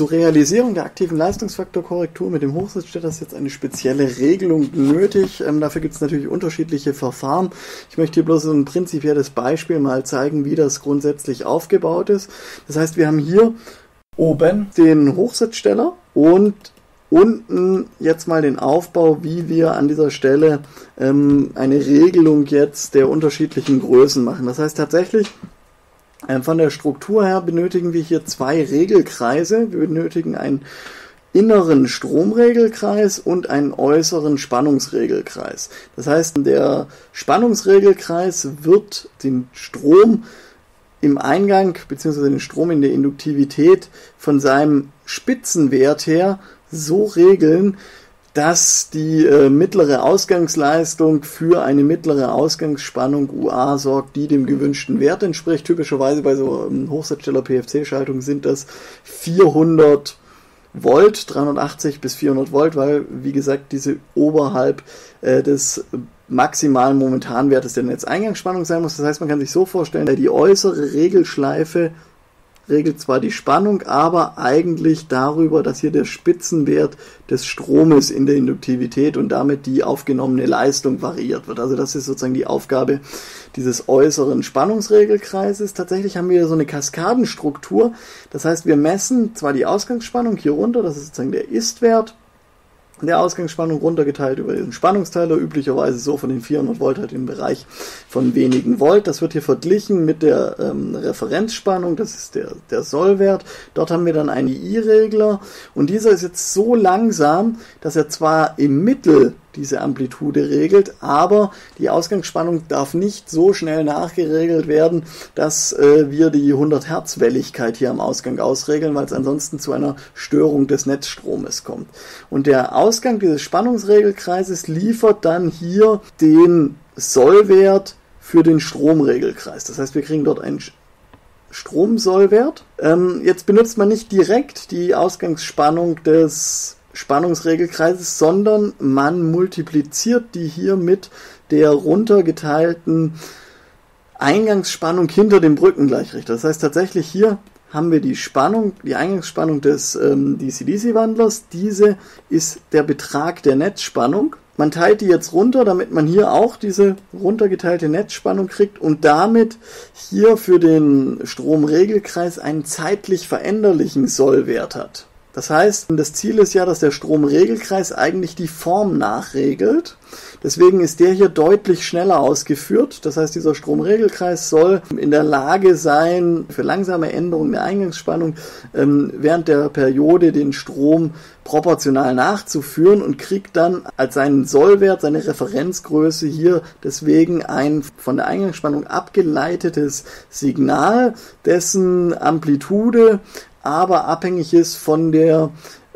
Zur Realisierung der aktiven Leistungsfaktorkorrektur mit dem Hochsitzsteller ist jetzt eine spezielle Regelung nötig. Ähm, dafür gibt es natürlich unterschiedliche Verfahren. Ich möchte hier bloß ein prinzipielles Beispiel mal zeigen, wie das grundsätzlich aufgebaut ist. Das heißt, wir haben hier oben den Hochsitzsteller und unten jetzt mal den Aufbau, wie wir an dieser Stelle ähm, eine Regelung jetzt der unterschiedlichen Größen machen. Das heißt tatsächlich, von der Struktur her benötigen wir hier zwei Regelkreise. Wir benötigen einen inneren Stromregelkreis und einen äußeren Spannungsregelkreis. Das heißt, der Spannungsregelkreis wird den Strom im Eingang bzw. den Strom in der Induktivität von seinem Spitzenwert her so regeln, dass die äh, mittlere Ausgangsleistung für eine mittlere Ausgangsspannung UA sorgt, die dem gewünschten Wert entspricht. Typischerweise bei so ähm, Hochsetzsteller PFC-Schaltungen sind das 400 Volt, 380 bis 400 Volt, weil, wie gesagt, diese oberhalb äh, des maximalen Momentanwertes der Netzeingangsspannung sein muss. Das heißt, man kann sich so vorstellen, die äußere Regelschleife regelt zwar die Spannung, aber eigentlich darüber, dass hier der Spitzenwert des Stromes in der Induktivität und damit die aufgenommene Leistung variiert wird. Also das ist sozusagen die Aufgabe dieses äußeren Spannungsregelkreises. Tatsächlich haben wir so eine Kaskadenstruktur. Das heißt, wir messen zwar die Ausgangsspannung hier runter, das ist sozusagen der Ist-Wert, der Ausgangsspannung runtergeteilt über den Spannungsteiler, üblicherweise so von den 400 Volt halt im Bereich von wenigen Volt. Das wird hier verglichen mit der ähm, Referenzspannung, das ist der, der Sollwert. Dort haben wir dann einen I-Regler und dieser ist jetzt so langsam, dass er zwar im Mittel diese Amplitude regelt, aber die Ausgangsspannung darf nicht so schnell nachgeregelt werden, dass äh, wir die 100 Hertz Welligkeit hier am Ausgang ausregeln, weil es ansonsten zu einer Störung des Netzstromes kommt. Und der Ausgang dieses Spannungsregelkreises liefert dann hier den Sollwert für den Stromregelkreis. Das heißt, wir kriegen dort einen Stromsollwert. Ähm, jetzt benutzt man nicht direkt die Ausgangsspannung des Spannungsregelkreises, sondern man multipliziert die hier mit der runtergeteilten Eingangsspannung hinter dem Brückengleichrichter. Das heißt tatsächlich hier haben wir die Spannung, die Eingangsspannung des ähm, DC-DC-Wandlers. Diese ist der Betrag der Netzspannung. Man teilt die jetzt runter, damit man hier auch diese runtergeteilte Netzspannung kriegt und damit hier für den Stromregelkreis einen zeitlich veränderlichen Sollwert hat. Das heißt, das Ziel ist ja, dass der Stromregelkreis eigentlich die Form nachregelt. Deswegen ist der hier deutlich schneller ausgeführt. Das heißt, dieser Stromregelkreis soll in der Lage sein, für langsame Änderungen der Eingangsspannung ähm, während der Periode den Strom proportional nachzuführen und kriegt dann als seinen Sollwert, seine Referenzgröße hier deswegen ein von der Eingangsspannung abgeleitetes Signal, dessen Amplitude aber abhängig ist von der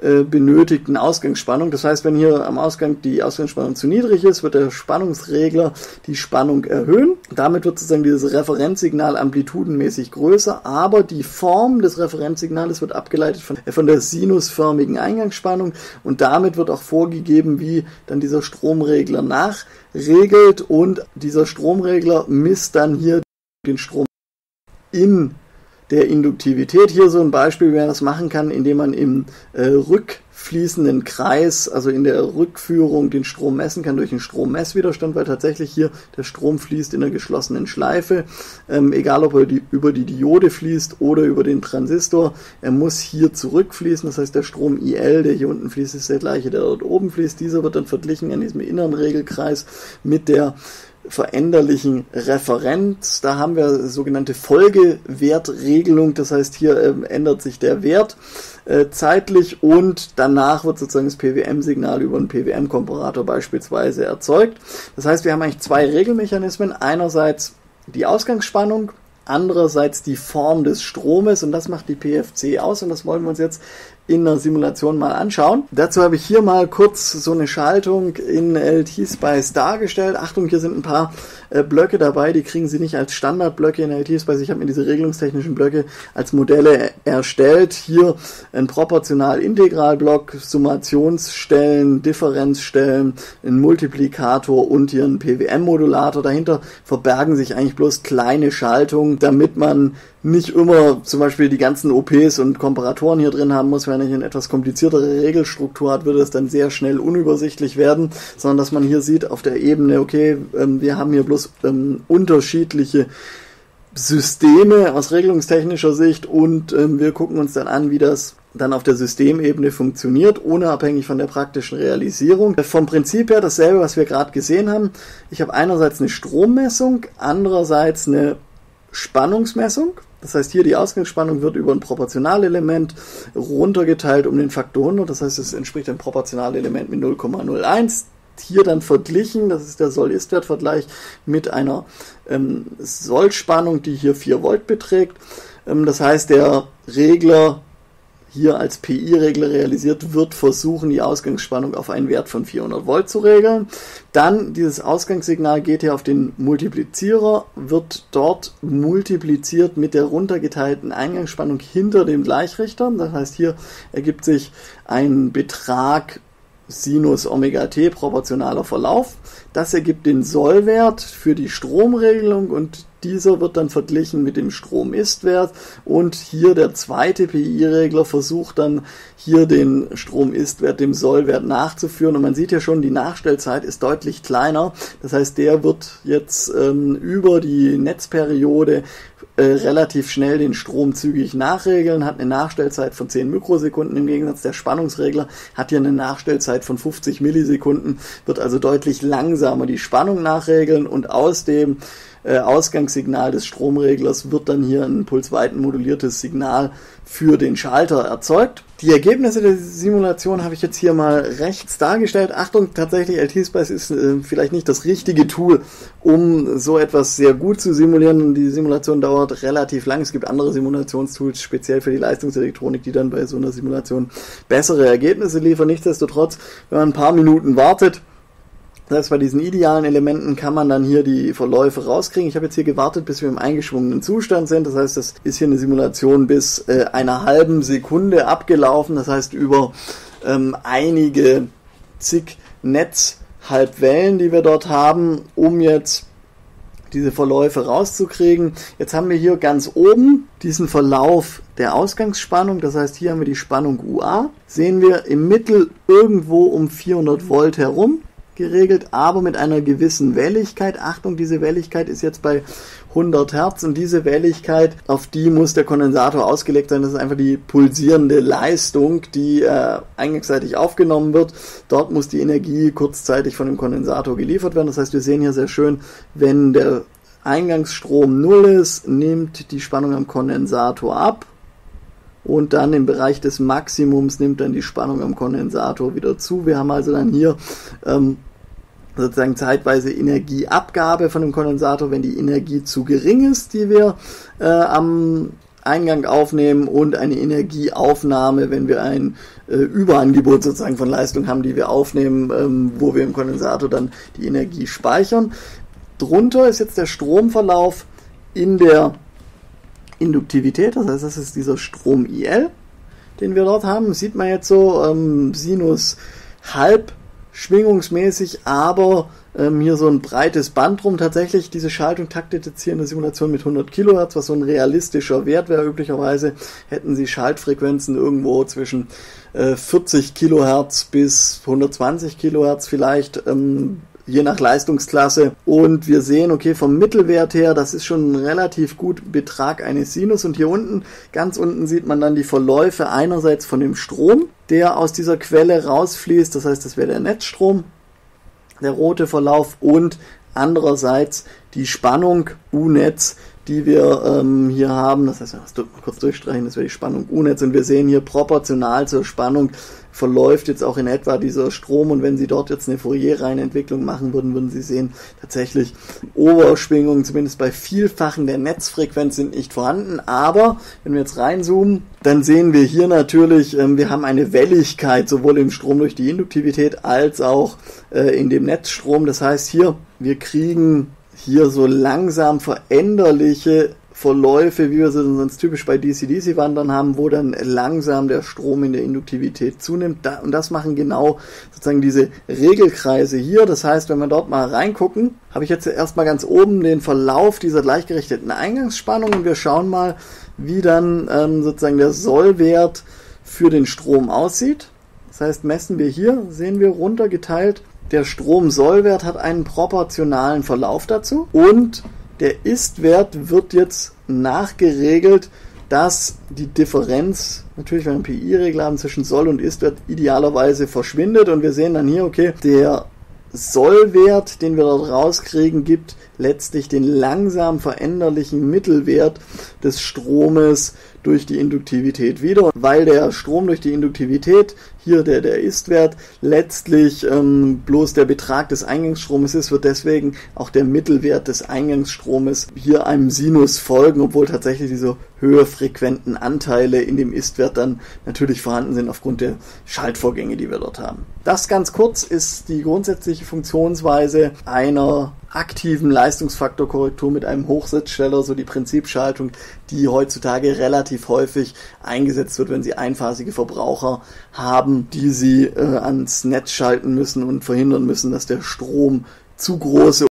äh, benötigten Ausgangsspannung. Das heißt, wenn hier am Ausgang die Ausgangsspannung zu niedrig ist, wird der Spannungsregler die Spannung erhöhen. Damit wird sozusagen dieses Referenzsignal amplitudenmäßig größer, aber die Form des Referenzsignales wird abgeleitet von, äh, von der sinusförmigen Eingangsspannung und damit wird auch vorgegeben, wie dann dieser Stromregler nachregelt und dieser Stromregler misst dann hier den Strom in der Induktivität. Hier so ein Beispiel, wie man das machen kann, indem man im äh, rückfließenden Kreis, also in der Rückführung, den Strom messen kann durch einen Strommesswiderstand, weil tatsächlich hier der Strom fließt in einer geschlossenen Schleife. Ähm, egal, ob er die, über die Diode fließt oder über den Transistor, er muss hier zurückfließen. Das heißt, der Strom IL, der hier unten fließt, ist der gleiche, der dort oben fließt. Dieser wird dann verglichen an diesem inneren Regelkreis mit der veränderlichen Referenz. Da haben wir sogenannte Folgewertregelung, das heißt hier ähm, ändert sich der Wert äh, zeitlich und danach wird sozusagen das PWM-Signal über einen PWM-Komparator beispielsweise erzeugt. Das heißt, wir haben eigentlich zwei Regelmechanismen. Einerseits die Ausgangsspannung, andererseits die Form des Stromes und das macht die PFC aus und das wollen wir uns jetzt in der Simulation mal anschauen. Dazu habe ich hier mal kurz so eine Schaltung in LT-Spice dargestellt. Achtung, hier sind ein paar äh, Blöcke dabei, die kriegen Sie nicht als Standardblöcke in LT-Spice. Ich habe mir diese regelungstechnischen Blöcke als Modelle erstellt. Hier ein Proportional-Integral-Block, Summationsstellen, Differenzstellen, ein Multiplikator und hier ein PWM-Modulator. Dahinter verbergen sich eigentlich bloß kleine Schaltungen, damit man nicht immer zum Beispiel die ganzen OPs und Komparatoren hier drin haben muss. Wenn ich eine etwas kompliziertere Regelstruktur hat, würde es dann sehr schnell unübersichtlich werden, sondern dass man hier sieht auf der Ebene, okay, ähm, wir haben hier bloß ähm, unterschiedliche Systeme aus regelungstechnischer Sicht und ähm, wir gucken uns dann an, wie das dann auf der Systemebene funktioniert, unabhängig von der praktischen Realisierung. Vom Prinzip her dasselbe, was wir gerade gesehen haben. Ich habe einerseits eine Strommessung, andererseits eine Spannungsmessung. Das heißt, hier die Ausgangsspannung wird über ein Proportionalelement runtergeteilt um den Faktor 100. Das heißt, es entspricht einem Proportionalelement mit 0,01 hier dann verglichen, das ist der Soll-Ist-Wert-Vergleich, mit einer ähm, Sollspannung, die hier 4 Volt beträgt. Ähm, das heißt, der Regler hier als PI-Regler realisiert wird, versuchen die Ausgangsspannung auf einen Wert von 400 Volt zu regeln. Dann dieses Ausgangssignal geht hier auf den Multiplizierer, wird dort multipliziert mit der runtergeteilten Eingangsspannung hinter dem Gleichrichter. Das heißt, hier ergibt sich ein Betrag Sinus Omega t proportionaler Verlauf. Das ergibt den Sollwert für die Stromregelung und dieser wird dann verglichen mit dem Strom-Ist-Wert und hier der zweite PI-Regler versucht dann hier den Strom-Ist-Wert dem Sollwert nachzuführen. Und man sieht ja schon, die Nachstellzeit ist deutlich kleiner. Das heißt, der wird jetzt ähm, über die Netzperiode äh, relativ schnell den Strom zügig nachregeln, hat eine Nachstellzeit von 10 Mikrosekunden im Gegensatz. Der Spannungsregler hat hier eine Nachstellzeit von 50 Millisekunden, wird also deutlich langsamer die Spannung nachregeln. Und aus dem äh, Ausgangssignal des Stromreglers wird dann hier ein pulsweitenmoduliertes Signal für den Schalter erzeugt. Die Ergebnisse der Simulation habe ich jetzt hier mal rechts dargestellt. Achtung, tatsächlich LT-Spice ist äh, vielleicht nicht das richtige Tool, um so etwas sehr gut zu simulieren. Die Simulation dauert relativ lang. Es gibt andere Simulationstools, speziell für die Leistungselektronik, die dann bei so einer Simulation bessere Ergebnisse liefern. Nichtsdestotrotz, wenn man ein paar Minuten wartet, das heißt, bei diesen idealen Elementen kann man dann hier die Verläufe rauskriegen. Ich habe jetzt hier gewartet, bis wir im eingeschwungenen Zustand sind. Das heißt, das ist hier eine Simulation bis äh, einer halben Sekunde abgelaufen. Das heißt, über ähm, einige zig Netzhalbwellen, die wir dort haben, um jetzt diese Verläufe rauszukriegen. Jetzt haben wir hier ganz oben diesen Verlauf der Ausgangsspannung. Das heißt, hier haben wir die Spannung UA. Sehen wir im Mittel irgendwo um 400 Volt herum geregelt, aber mit einer gewissen Welligkeit. Achtung, diese Welligkeit ist jetzt bei 100 Hertz und diese Welligkeit, auf die muss der Kondensator ausgelegt sein. Das ist einfach die pulsierende Leistung, die äh, eingangsseitig aufgenommen wird. Dort muss die Energie kurzzeitig von dem Kondensator geliefert werden. Das heißt, wir sehen hier sehr schön, wenn der Eingangsstrom null ist, nimmt die Spannung am Kondensator ab und dann im Bereich des Maximums nimmt dann die Spannung am Kondensator wieder zu. Wir haben also dann hier ähm, sozusagen zeitweise Energieabgabe von dem Kondensator, wenn die Energie zu gering ist, die wir äh, am Eingang aufnehmen und eine Energieaufnahme, wenn wir ein äh, Überangebot sozusagen von Leistung haben, die wir aufnehmen, ähm, wo wir im Kondensator dann die Energie speichern. Drunter ist jetzt der Stromverlauf in der Induktivität, das heißt, das ist dieser Strom IL, den wir dort haben. Sieht man jetzt so, ähm, Sinus halb schwingungsmäßig, aber ähm, hier so ein breites Band rum. Tatsächlich, diese Schaltung taktet jetzt hier in der Simulation mit 100 Kilohertz, was so ein realistischer Wert wäre. Üblicherweise hätten sie Schaltfrequenzen irgendwo zwischen äh, 40 Kilohertz bis 120 Kilohertz vielleicht. Ähm, je nach Leistungsklasse. Und wir sehen, okay, vom Mittelwert her, das ist schon ein relativ gut Betrag eines Sinus. Und hier unten, ganz unten sieht man dann die Verläufe einerseits von dem Strom, der aus dieser Quelle rausfließt. Das heißt, das wäre der Netzstrom, der rote Verlauf und andererseits die Spannung U-Netz, die wir ähm, hier haben. Das heißt, das mal kurz durchstreichen, das wäre die Spannung U-Netz. Und wir sehen hier proportional zur Spannung verläuft jetzt auch in etwa dieser Strom und wenn Sie dort jetzt eine Fourier-Reihenentwicklung machen würden, würden Sie sehen, tatsächlich Oberschwingungen, zumindest bei Vielfachen der Netzfrequenz sind nicht vorhanden, aber wenn wir jetzt reinzoomen, dann sehen wir hier natürlich, äh, wir haben eine Welligkeit sowohl im Strom durch die Induktivität als auch äh, in dem Netzstrom. Das heißt hier, wir kriegen hier so langsam veränderliche Verläufe, wie wir sie sonst typisch bei DC-DC-Wandern haben, wo dann langsam der Strom in der Induktivität zunimmt. und das machen genau sozusagen diese Regelkreise hier. Das heißt, wenn wir dort mal reingucken, habe ich jetzt erstmal ganz oben den Verlauf dieser gleichgerichteten Eingangsspannung und wir schauen mal, wie dann ähm, sozusagen der Sollwert für den Strom aussieht. Das heißt, messen wir hier, sehen wir runtergeteilt, der Stromsollwert hat einen proportionalen Verlauf dazu und der Ist-Wert wird jetzt nachgeregelt, dass die Differenz, natürlich wenn wir einen PI-Regler haben zwischen Soll- und Ist-Wert, idealerweise verschwindet. Und wir sehen dann hier, okay, der Sollwert, den wir dort rauskriegen, gibt letztlich den langsam veränderlichen Mittelwert des Stromes durch die Induktivität wieder, weil der Strom durch die Induktivität, hier der, der Ist-Wert, letztlich ähm, bloß der Betrag des Eingangsstromes ist, wird deswegen auch der Mittelwert des Eingangsstromes hier einem Sinus folgen, obwohl tatsächlich diese höher frequenten Anteile in dem Ist-Wert dann natürlich vorhanden sind aufgrund der Schaltvorgänge, die wir dort haben. Das ganz kurz ist die grundsätzliche Funktionsweise einer aktiven Leistungsfaktorkorrektur mit einem Hochsitzsteller, so die Prinzipschaltung, die heutzutage relativ häufig eingesetzt wird, wenn Sie einphasige Verbraucher haben, die Sie äh, ans Netz schalten müssen und verhindern müssen, dass der Strom zu große